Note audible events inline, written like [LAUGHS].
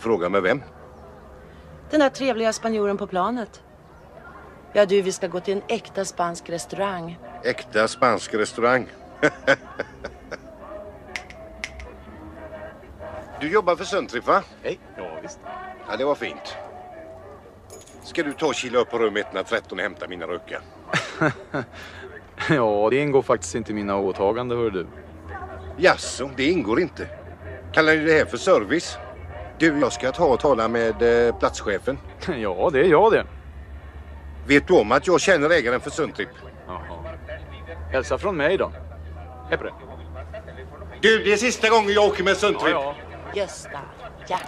Och fråga med vem? Den där trevliga spanjoren på planet. Ja du, vi ska gå till en äkta spansk restaurang. Äkta spansk restaurang. [LAUGHS] du jobbar för Suntrip va? Hej. Ja, visst. Ja, det var fint. Ska du ta och kila upp på rum 113 och hämta mina rökar? [LAUGHS] Ja, det ingår faktiskt inte i mina åtaganden, hör du. Jaså, det ingår inte. Kallar ni det här för service? Du, jag ska ta och tala med eh, platschefen. [LAUGHS] Ja, det är jag det. Vet du om att jag känner ägaren för Suntrip? Jaha. Hälsa från mig då. Hej på det. Du, det är sista gången jag åker med Suntrip. Ja, ja. Gösta, ja.